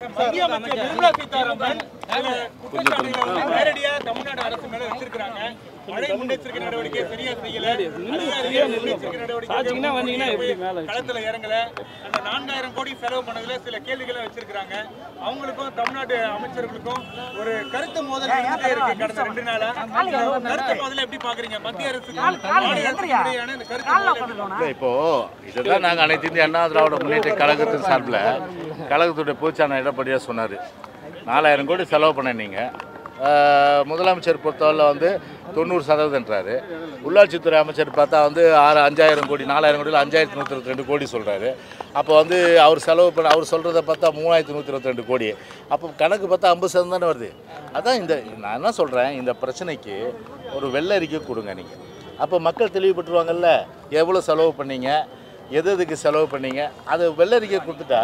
மத்திய அமைச்சர் நிர்மலா சீதாராமன் சில குற்றச்சாட்டுகளை வந்து நேரடியா தமிழ்நாடு அரசு மேல வச்சிருக்காங்க மழை முன்னெச்சரிக்கை நடவடிக்கை சரியா செய்யல. அதிகாரிகள் முன்னெச்சரிக்கை நடவடிக்கை களத்துல இறங்கல. அந்த நான்காயிரம் கோடி செலவு பண்ணதுல சில கேள்விகளை வச்சிருக்காங்க அவங்களுக்கும் தமிழ்நாடு அமைச்சர்களுக்கும் ஒரு கருத்து மோதல் இருந்துட்டே இருக்கு கடந்த ரெண்டு நாளா. இந்த கருத்து மோதலை எப்படி பாக்குறீங்க? மத்திய? இல்லை இப்போ இதுதான் நாங்கள் அனைத்து இந்திய அண்ணா திராவிட முன்னேற்ற கழகத்தின் சார்பில் கழகத்துடைய பொதுச்சான எடப்பாடியாக சொன்னார். நாலாயிரம் கோடி செலவு பண்ண நீங்கள் முதலமைச்சர் பொறுத்தவரையில் வந்து தொண்ணூறு சதவீதன்றாரு உள்ளாட்சித்துறை அமைச்சர் பார்த்தா வந்து ஆறு அஞ்சாயிரம் கோடி நாலாயிரம் கோடியில் அஞ்சாயிரத்தி நூற்றி இருபத்தி ரெண்டு கோடி சொல்கிறாரு அப்போ வந்து அவர் செலவு பண்ண அவர் சொல்கிறத பார்த்தா மூணாயிரத்தி நூற்றி இருபத்தி ரெண்டு கோடி. அப்போ கணக்கு பார்த்தா ஐம்பது சதவீதம் தானே வருது. அதான் இந்த நான் என்ன சொல்கிறேன் இந்த பிரச்சனைக்கு ஒரு வெள்ளை அறிக்கை கொடுங்க நீங்கள் அப்போ மக்கள் தெளிவுபட்டுருவாங்கல்ல எவ்வளோ செலவு பண்ணீங்க எது எதுக்கு செலவு பண்ணீங்க? அது வெள்ளரிக்கை கொடுத்துட்டா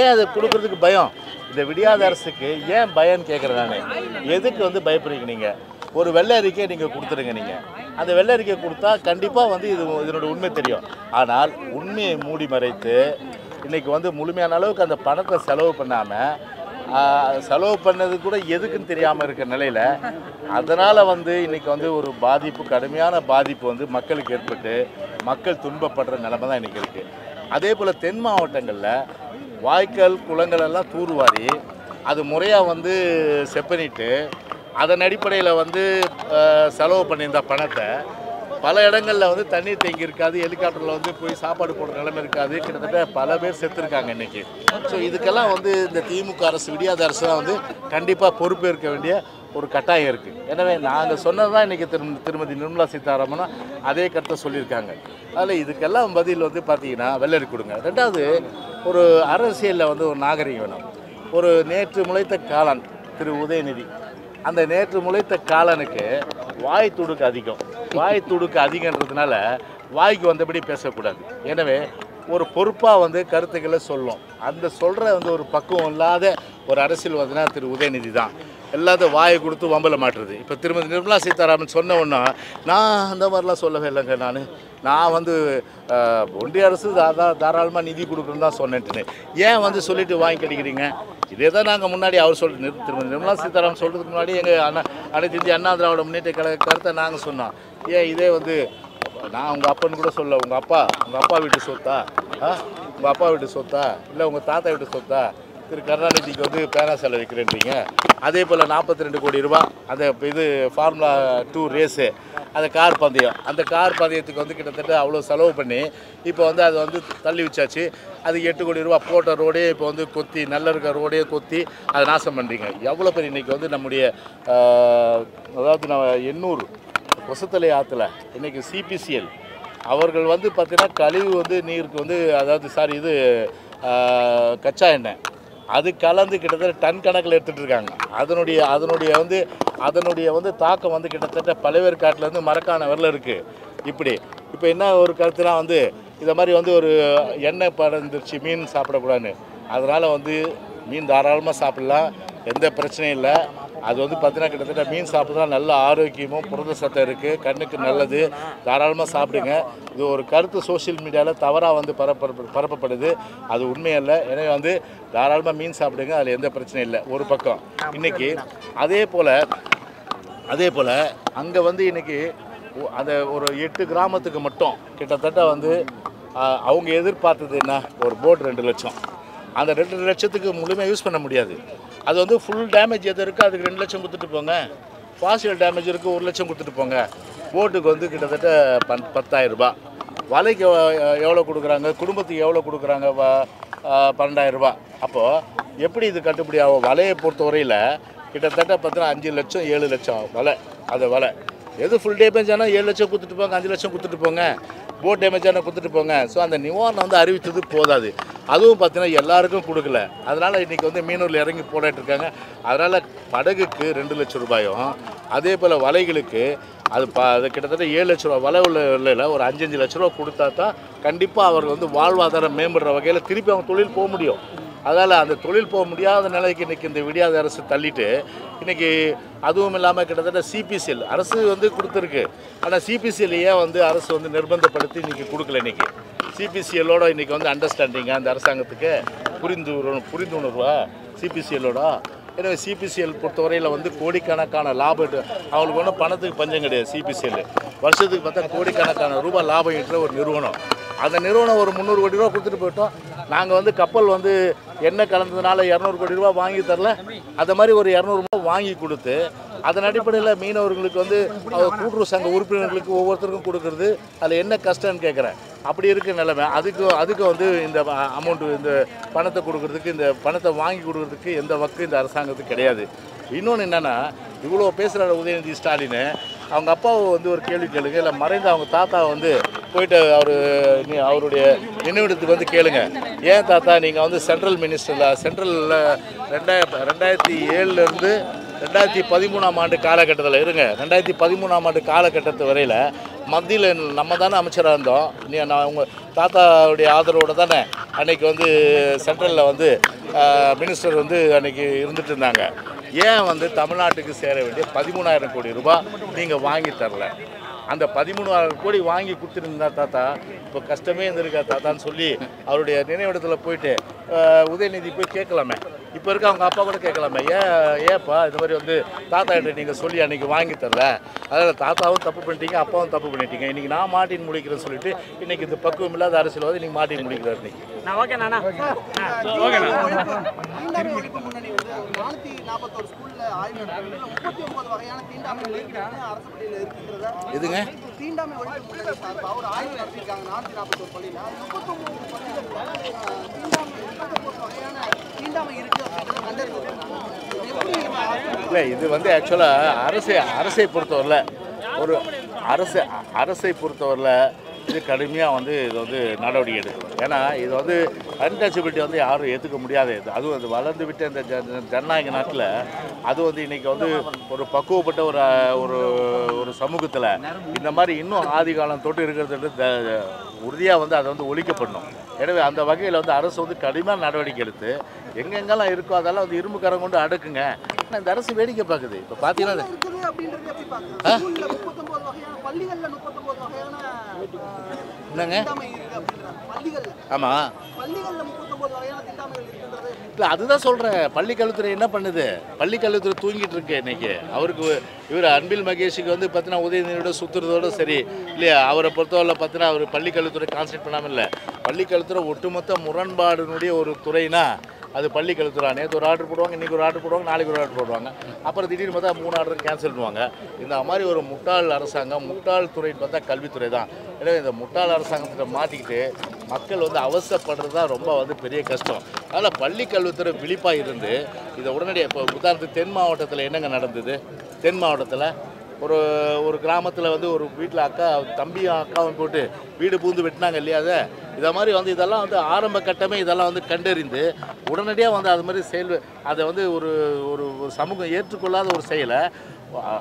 ஏன் அதை கொடுக்கறதுக்கு பயம்? இந்த விடியாத அரசுக்கு ஏன் பயம்னு கேட்குறேன் நான். எதுக்கு வந்து பயப்படுறீங்க நீங்கள் ஒரு வெள்ளை நீங்கள் கொடுத்துருங்க நீங்கள் அந்த வெள்ளை அறிக்கை கொடுத்தா கண்டிப்பாக வந்து இது இதனோட உண்மை தெரியும். ஆனால் உண்மையை மூடி மறைத்து இன்றைக்கி வந்து முழுமையான அளவுக்கு அந்த பணத்தை செலவு பண்ணாமல் செலவு பண்ணது கூட எதுக்குன்னு தெரியாமல் இருக்க நிலையில் அதனால் வந்து இன்றைக்கி வந்து ஒரு பாதிப்பு கடுமையான பாதிப்பு வந்து மக்களுக்கு ஏற்பட்டு மக்கள் துன்பப்படுற நிலைமை தான் இன்றைக்கி இருக்குது அதே போல் தென் மாவட்டங்களில் வாய்க்கால் குளங்கள் எல்லாம் தூர்வாரி அது முறையாக வந்து செப்பனிட்டு அதன் அடிப்படையில் வந்து செலவு பண்ணியிருந்த பணத்தை பல இடங்களில் வந்து தண்ணீர் தேங்கி இருக்காது ஹெலிகாப்டரில் வந்து போய் சாப்பாடு போடுற நிலைமை இருக்காது. கிட்டத்தட்ட பல பேர் செத்துருக்காங்க இன்னைக்கு. ஸோ இதுக்கெல்லாம் வந்து இந்த திமுக அரசு விடியாத அரசு தான் வந்து கண்டிப்பாக பொறுப்பேற்க வேண்டிய ஒரு கட்டாயம் இருக்குது எனவே நாங்கள் சொன்னது தான் இன்றைக்கி திரு திருமதி நிர்மலா சீதாராமனும் அதே கருத்தை சொல்லியிருக்காங்க. அதில் இதுக்கெல்லாம் பதில் வந்து பார்த்தீங்கன்னா வெள்ளரி கொடுங்க. ரெண்டாவது ஒரு அரசியலில் வந்து ஒரு நாகரிகம் வேணும். ஒரு நேற்று முளைத்த காலன் திரு உதயநிதி அந்த நேற்று முளைத்த காலனுக்கு வாய் துடுக்கு அதிகம். வாய் துடுக்கு அதிகன்றதுனால வாய்க்கு வந்தபடி பேசக்கூடாது. எனவே ஒரு பொறுப்பாக வந்து கருத்துக்களை சொல்லும். அந்த சொல்கிற வந்து ஒரு பக்குவம் இல்லாத ஒரு அரசியல்வாதினா திரு உதயநிதி தான். எல்லாத்தையும் வாயை கொடுத்து வம்பல மாட்டுறது. இப்போ திருமதி நிர்மலா சீதாராமன் சொன்ன நான் அந்த மாதிரிலாம் சொல்லவே இல்லைங்க நான். நான் வந்து ஒன்றிய அரசு அதான் தாராளமாக நிதி கொடுக்குறேன்னு தான் சொன்னேன்ட்டுன்னு ஏன் வந்து சொல்லிட்டு வாங்கி கிடைக்கிறீங்க? இதே தான் நாங்கள் முன்னாடி அவர் சொல்கிறது திருமதி நிர்மலா சீதாராமன் சொல்கிறதுக்கு முன்னாடி எங்கள் அண்ணா அனைத்து இந்திய அண்ணா திராவிட முன்னேற்ற கழக கருத்தை நாங்கள் சொன்னோம். ஏன் இதே வந்து நான் உங்கள் அப்பன்னு கூட சொல்ல உங்கள் அப்பா உங்கள் அப்பா வீட்டு சொத்தா? ஆ? உங்கள் அப்பா வீட்டு சொத்தா? இல்லை உங்கள் தாத்தா வீட்டு சொத்தா? திரு கருணாநிதிக்கு வந்து பேனா செலவு வைக்கிறேன்றீங்க அதே போல் நாற்பத்தி ரெண்டு கோடி ரூபா அந்த இது ஃபார்முலா டூ ரேஸு அந்த கார் பந்தயம். அந்த கார் பந்தயத்துக்கு வந்து கிட்டத்தட்ட அவ்வளோ செலவு பண்ணி இப்போ வந்து அதை வந்து தள்ளி வச்சாச்சு. அது எட்டு கோடி ரூபா போட்ட ரோடே இப்போ வந்து கொத்தி நல்ல இருக்க ரோடே கொத்தி அதை நாசம் பண்ணுறீங்க எவ்வளோ பேர் இன்றைக்கி வந்து நம்முடைய அதாவது நம்ம எண்ணூறு கொசத்தலை ஆற்றுல இன்றைக்கி சிபிசிஎல் அவர்கள் வந்து பார்த்திங்கன்னா கழிவு வந்து நீருக்கு வந்து அதாவது சாரி இது கச்சா எண்ணெய். அது கலந்து கிட்டத்தட்ட டன் கணக்கில் எடுத்துகிட்டு இருக்காங்க. அதனுடைய அதனுடைய வந்து அதனுடைய வந்து தாக்கம் வந்து கிட்டத்தட்ட பழவேற்காட்டிலேருந்து மரக்கான வரல இருக்குது இப்படி. இப்போ என்ன ஒரு கருத்துனா வந்து இதை மாதிரி வந்து ஒரு எண்ணெய் பறந்துருச்சு மீன் சாப்பிடக்கூடாதுன்னு. அதனால் வந்து மீன் தாராளமாக சாப்பிட்லாம். எந்த பிரச்சனையும் இல்லை. அது வந்து பார்த்தீங்கன்னா கிட்டத்தட்ட மீன் சாப்பிட்றதா நல்ல ஆரோக்கியமும் புரத சத்தம் இருக்குது கண்ணுக்கு நல்லது. தாராளமாக சாப்பிடுங்க. இது ஒரு கருத்து சோஷியல் மீடியாவில் தவறாக வந்து பரப்ப பரப்பப்படுது. அது உண்மையல்ல. எனவே வந்து தாராளமாக மீன் சாப்பிடுங்க. அதில் எந்த பிரச்சனையும் இல்லை. ஒரு பக்கம். இன்றைக்கி அதே போல் அதே போல் அங்கே வந்து இன்றைக்கி ஒ- அந்த ஒரு எட்டு கிராமத்துக்கு மட்டும் கிட்டத்தட்ட வந்து அவங்க எதிர்பார்த்தது என்ன? ஒரு போட் ரெண்டு லட்சம். அந்த ரெண்டு லட்சத்துக்கு முழுமையாக யூஸ் பண்ண முடியாது. அது வந்து ஃபுல் டேமேஜ் எது இருக்கோ அதுக்கு ரெண்டு லட்சம் கொடுத்துட்டு போங்க. பார்சியல் டேமேஜ் இருக்குது ஒரு லட்சம் கொடுத்துட்டு போங்க. போட்டுக்கு வந்து கிட்டத்தட்ட பன் பத்தாயிரரூபா வலைக்கு எவ்வளோ கொடுக்குறாங்க? குடும்பத்துக்கு எவ்வளோ கொடுக்குறாங்க? பன்னெண்டாயிரரூபா அப்போது எப்படி இது கட்டுப்படி ஆகும்? வலையை பொறுத்தவரையில் கிட்டத்தட்ட பார்த்தீங்கன்னா அஞ்சு லட்சம் ஏழு லட்சம் வலை. அது வலை. எது ஃபுல் டேமேஜ் ஆனால் ஏழு லட்சம் கொடுத்துட்டு போங்க அஞ்சு லட்சம் கொடுத்துட்டு போங்க. போட் டேமேஜ் ஆனால் கொடுத்துட்டு போங்க. ஸோ அந்த நிவாரணம் வந்து அறிவித்தது போதாது. அதுவும் பார்த்தீங்கன்னா எல்லாருக்கும் கொடுக்கல. அதனால் இன்றைக்கி வந்து மீனூரில் இறங்கி போராட்டிருக்காங்க அதனால் படகுக்கு ரெண்டு லட்சம் ரூபாயும் அதே போல் வலைகளுக்கு அது ப அது கிட்டத்தட்ட ஏழு லட்ச ரூபா வலை உள்ள ஒரு அஞ்சஞ்சு லட்ச ரூபா கொடுத்தா தான் கண்டிப்பாக அவர்கள் வந்து வாழ்வாதாரம் மேம்படுற வகையில் திருப்பி அவங்க தொழில் போக முடியும். அதனால் அந்த தொழில் போக முடியாத நிலைக்கு இன்றைக்கி இந்த விடியாத அரசு தள்ளிட்டு இன்றைக்கி அதுவும் இல்லாமல் கிட்டத்தட்ட சிபிசிஎல் அரசு வந்து கொடுத்துருக்கு. ஆனால் சிபிசிஎல் ஏன் வந்து அரசு வந்து நிர்பந்தப்படுத்தி இன்றைக்கி கொடுக்கல இன்றைக்கி சிபிசிஎல்லோட இன்றைக்கி வந்து அண்டர்ஸ்டாண்டிங்காக அந்த அரசாங்கத்துக்கு புரிந்து புரிந்துணர்வா சிபிசிஎல்லோட எனவே சிபிசிஎல் பொறுத்தவரையில் வந்து கோடிக்கணக்கான லாபம் அவங்களுக்கு ஒன்றும் பணத்துக்கு பஞ்சம் கிடையாது சிபிசிஎல் வருஷத்துக்கு பார்த்தா கோடிக்கணக்கான ரூபாய் லாபம் ஈட்டுற ஒரு நிறுவனம். அந்த நிறுவனம் ஒரு முந்நூறு கோடி ரூபா கொடுத்துட்டு போயிட்டோம். நாங்கள் வந்து கப்பல் வந்து எண்ணெய் கலந்ததுனால இரநூறு கோடி ரூபா வாங்கி தரல. அந்த மாதிரி ஒரு இரநூறுபா வாங்கி கொடுத்து அதன் அடிப்படையில் மீனவர்களுக்கு வந்து கூட்டுறவு சங்க உறுப்பினர்களுக்கு ஒவ்வொருத்தருக்கும் கொடுக்கறது. அதில் என்ன கஷ்டம்னு கேட்குறேன் அப்படி இருக்க நிலைமை. அதுக்கு அதுக்கு வந்து இந்த அமௌண்ட்டு இந்த பணத்தை கொடுக்கறதுக்கு இந்த பணத்தை வாங்கி கொடுக்கறதுக்கு எந்த வக்கு இந்த அரசாங்கத்துக்கு கிடையாது. இன்னொன்று என்னென்னா இவ்வளோ பேசுகிற உதயநிதி ஸ்டாலின். அவங்க அப்பாவை வந்து ஒரு கேள்வி கேளுங்க. இல்லை மறைந்த அவங்க தாத்தா வந்து போயிட்டு அவர் அவருடைய நினைவிடத்துக்கு வந்து கேளுங்க. ஏன் தாத்தா நீங்கள் வந்து சென்ட்ரல் மினிஸ்டரில் சென்ட்ரலில் ரெண்டாயிரத்தி ரெண்டாயிரத்தி ஏழுலேருந்து ரெண்டாயிரத்தி பதிமூணாம் ஆண்டு காலகட்டத்தில் இருங்க. ரெண்டாயிரத்தி பதிமூணாம் ஆண்டு காலகட்டத்து வரையில் மத்தியில் நம்ம தானே அமைச்சராக இருந்தோம். நீ நான் உங்கள் தாத்தாவுடைய ஆதரவோடு தானே அன்னைக்கு வந்து சென்ட்ரலில் வந்து மினிஸ்டர் வந்து அன்றைக்கி இருந்துட்டு இருந்தாங்க. ஏன் வந்து தமிழ்நாட்டுக்கு சேர வேண்டிய பதிமூணாயிரம் கோடி ரூபாய் நீங்கள் வாங்கி தரல? அந்த பதிமூணாயிரம் கோடி வாங்கி கொடுத்துருந்தா தாத்தா இப்போ கஷ்டமே இருந்திருக்கா தாத்தான்னு சொல்லி அவருடைய நினைவிடத்தில் போயிட்டு உதயநிதி போய் கேட்கலாமே. இப்போ இருக்க அவங்க அப்பா கூட கேட்கலாமே ஏன் ஏப்பா இந்த மாதிரி வந்து தாத்தா கிட்ட நீங்கள் சொல்லி அன்றைக்கி வாங்கி தரல. அதில் தாத்தாவும் தப்பு பண்ணிட்டீங்க அப்பாவும் தப்பு பண்ணிட்டீங்க. இன்றைக்கி நான் மாட்டின் முடிக்கிறேன்னு சொல்லிட்டு இன்றைக்கி இந்த பக்குவம் இல்லாத அரசியல்வாதி நீங்கள் மாட்டின் முடிக்கிறார் வந்து தீண்டாமை ஒழிப்பு ஒரு ஆய்வு நடத்திருக்காங்க நாற்பத்தோரு பள்ளியில. பள்ளிகள்ல அஹ், தீண்டாமை இல்லை இது வந்து ஆக்சுவலாக அரசை அரசை பொறுத்தவரையில் ஒரு அரசு அரசை பொறுத்தவரையில் இது கடுமையாக வந்து இது வந்து நடவடிக்கை எடுக்கணும் ஏன்னா இது வந்து அன்டச்சபிலிட்டி வந்து யாரும் ஏற்றுக்க முடியாத இது. அதுவும் அது வளர்ந்து விட்ட இந்த ஜ- ஜனநாயக நாட்டில் அது வந்து இன்றைக்கி வந்து ஒரு பக்குவப்பட்ட ஒரு ஒரு ஒரு சமூகத்தில் இந்த மாதிரி இன்னும் ஆதி காலம் தொட்டு இருக்கிறது உறுதியாக வந்து அதை வந்து ஒழிக்கப்படணும். எனவே அந்த வகையில் வந்து அரசு வந்து கடுமையான நடவடிக்கை எடுத்து எங்கெங்கெல்லாம் இருக்கோ அதெல்லாம் வந்து இரும்பு கரம் கொண்டு அடுக்குங்க. ஆனால் இந்த அரசு வேடிக்கை பார்க்குது? இப்போ பார்த்தீங்கன்னா என்னங்க? ஆமாம் இல்லை அதுதான் சொல்கிறேன் பள்ளி கல்வித்துறை என்ன பண்ணுது? பள்ளி கல்வித்துறை தூங்கிட்டு இருக்கு இன்னைக்கு. அவருக்கு இவர் அன்பில் மகேஷுக்கு வந்து பார்த்தீங்கன்னா உதயநிதியோட சுற்றுறதோட சரி. இல்லையா அவரை பொறுத்தவரை பார்த்தீங்கன்னா அவர் பள்ளி கல்வித்துறை கான்சன்ட்ரேட் பண்ணாமல் இல்லை. பள்ளி கல்வித்துறை ஒட்டுமொத்த முரண்பாடுனுடைய ஒரு துறைனா அது பள்ளி கழுத்துறா நேற்று ஒரு ஆர்டர் போடுவாங்க இன்றைக்கி ஒரு ஆர்டர் போடுவாங்க நாளைக்கு ஒரு ஆர்டர் போடுவாங்க. அப்புறம் திடீர்னு பார்த்தா மூணு ஆர்டர் கேன்சல் பண்ணுவாங்க இந்த மாதிரி ஒரு முட்டாள் அரசாங்கம் முட்டாள் துறைன்னு பார்த்தா கல்வித்துறை தான். எனவே இந்த முட்டாள் அரசாங்கத்தை மாட்டிக்கிட்டு மக்கள் வந்து அவசரப்படுறது தான் ரொம்ப வந்து பெரிய கஷ்டம். அதனால் பள்ளி கல்வித்துறை விழிப்பாக இருந்து இதை உடனடியாக இப்போ உதாரணத்துக்கு தென் மாவட்டத்தில் என்னங்க நடந்தது? தென் மாவட்டத்தில் ஒரு ஒரு கிராமத்தில் வந்து ஒரு வீட்டில் அக்கா தம்பியும் அக்காவும் போட்டு வீடு பூந்து வெட்டினாங்க இல்லையா அதை? இதை மாதிரி வந்து இதெல்லாம் வந்து ஆரம்ப கட்டமே இதெல்லாம் வந்து கண்டறிந்து உடனடியாக வந்து அது மாதிரி செயல் அதை வந்து ஒரு ஒரு சமூகம் ஏற்றுக்கொள்ளாத ஒரு செயலை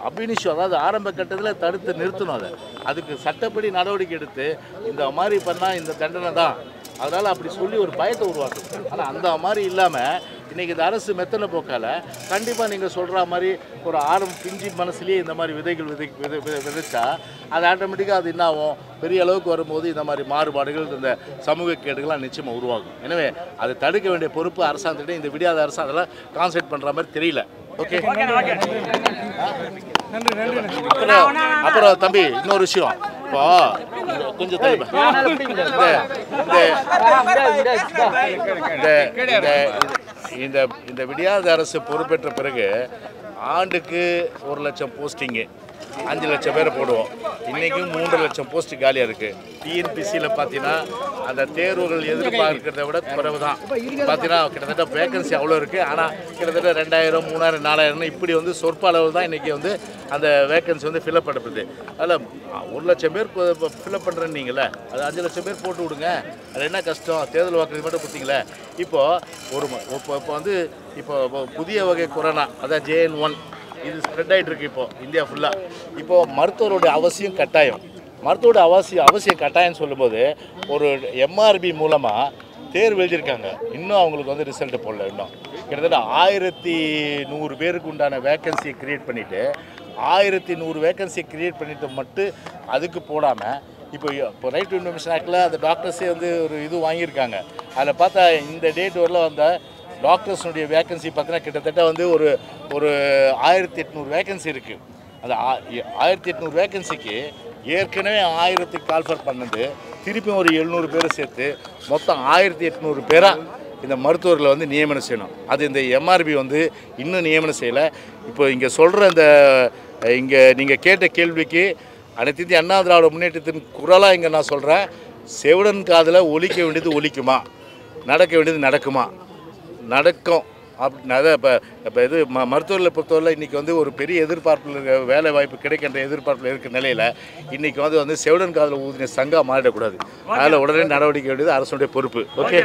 அபினிஷம் அதாவது ஆரம்ப கட்டத்தில் தடுத்து நிறுத்தணும் அதை. அதுக்கு சட்டப்படி நடவடிக்கை எடுத்து இந்த மாதிரி பண்ணால் இந்த தண்டனை தான். அதனால் அப்படி சொல்லி ஒரு பயத்தை உருவாக்கும் ஆனால் அந்த மாதிரி இல்லாமல் இன்றைக்கி இந்த அரசு மெத்தனை போக்கால கண்டிப்பாக நீங்கள் சொல்கிற மாதிரி ஒரு ஆரம் பிஞ்சு மனசுலேயே இந்த மாதிரி விதைகள் விதை விதை விதை- விதைச்சா அது ஆட்டோமேட்டிக்காக அது என்ன ஆகும்? பெரிய அளவுக்கு வரும்போது இந்த மாதிரி மாறுபாடுகள் இந்த சமூக கேடுகள்லாம் நிச்சயமாக உருவாகும். எனவே அதை தடுக்க வேண்டிய பொறுப்பு அரசாங்கத்திட்ட இந்த விடியாத அரசு அதெல்லாம் கான்சென்ட்ரேட் பண்ணுற மாதிரி தெரியல. ஓகே அப்புறம் அப்புறம் தம்பி இன்னொரு விஷயம். இப்போ கொஞ்சம் தள்ளி பா. இந்த இந்த இந்த விடியாத அரசு பொறுப்பேற்ற பிறகு ஆண்டுக்கு ஒரு லட்சம் போஸ்டிங்கு. அஞ்சு லட்சம் பேரை போடுவோம். இன்றைக்கும் மூன்று லட்சம் போஸ்ட் காலியாக இருக்குது டிஎன்பிசியில் பார்த்தீங்கன்னா அந்த தேர்வுகள் எதிர்பார்க்கிறத விட குறைவு தான் பார்த்தீங்கன்னா கிட்டத்தட்ட வேகன்சி அவ்வளோ இருக்குது ஆனால் கிட்டத்தட்ட ரெண்டாயிரம் மூணாயிரம் நாலாயிரம்னு இப்படி வந்து சொற்ப அளவு தான் இன்றைக்கி வந்து அந்த வேகன்சி வந்து ஃபில்அப் பண்ணப்படுது அதில் ஒரு லட்சம் பேர் ஃபில்அப் பண்ணுறேன்னீங்களே அது அஞ்சு லட்சம் பேர் போட்டு விடுங்க. அது என்ன கஷ்டம்? தேர்தல் வாக்குறது மட்டும் கொடுத்தீங்களே. இப்போது ஒரு இப்போ இப்போ வந்து இப்போ புதிய வகை கொரோனா அதான் ஜேஎன் ஒன் இது ஸ்ப்ரெட் ஆகிட்டு இருக்கு இப்போ இந்தியா ஃபுல்லாக இப்போ மருத்துவருடைய அவசியம் கட்டாயம். மருத்துவோட அவசியம் அவசியம் கட்டாயம்னு சொல்லும்போது ஒரு எம்ஆர்பி மூலமாக தேர்வு எழுதியிருக்காங்க. இன்னும் அவங்களுக்கு வந்து ரிசல்ட் போடல இன்னும். கிட்டத்தட்ட ஆயிரத்தி நூறு பேருக்கு உண்டான வேக்கன்சியை கிரியேட் பண்ணிவிட்டு ஆயிரத்தி நூறு வேக்கன்சி கிரியேட் பண்ணிவிட்டு மட்டும் அதுக்கு போடாமல் இப்போ இப்போ ரைட் டு இன்ஃபர்மேஷன் ஆக்டில் அந்த டாக்டர்ஸே வந்து ஒரு இது வாங்கியிருக்காங்க. அதில் பார்த்தா இந்த டேட் வரல வந்தால் டாக்டர்ஸ்னுடைய வேக்கன்சி பார்த்தீங்கன்னா கிட்டத்தட்ட வந்து ஒரு ஒரு ஆயிரத்தி எட்நூறு வேக்கன்சி இருக்குது அந்த ஆ- ஆயிரத்தி எட்நூறு வேகன்சிக்கு ஏற்கனவே ஆயிரத்துக்கு கால்ஃபர் பண்ணது திருப்பியும் ஒரு எழுநூறு பேரை சேர்த்து மொத்தம் ஆயிரத்தி எட்நூறு பேராக இந்த மருத்துவர்களை வந்து நியமனம் செய்யணும். அது இந்த எம்ஆர்பி வந்து இன்னும் நியமனம் செய்யலை. இப்போ இங்கே சொல்கிற இந்த இங்கே நீங்கள் கேட்ட கேள்விக்கு அனைத்து இந்திய அண்ணா திராவிட முன்னேற்றத்தின் குரலாக இங்கே நான் சொல்கிறேன் செவிடன் காதில் ஒழிக்க வேண்டியது ஒழிக்குமா நடக்க வேண்டியது நடக்குமா? நடக்கும். அப் அதான் இப்போ இப்போ இது ம மருத்துவர்களை பொறுத்தவரை இன்றைக்கி வந்து ஒரு பெரிய எதிர்பார்ப்பில் இருக்க வேலை வாய்ப்பு கிடைக்கின்ற எதிர்பார்ப்பில் இருக்கிற நிலையில் இன்றைக்கி வந்து வந்து செவிடன் காதில் ஊதின சங்கா மாறிடக்கூடாது. அதில் உடனே நடவடிக்கை வேண்டியது அரசுடைய பொறுப்பு. ஓகே?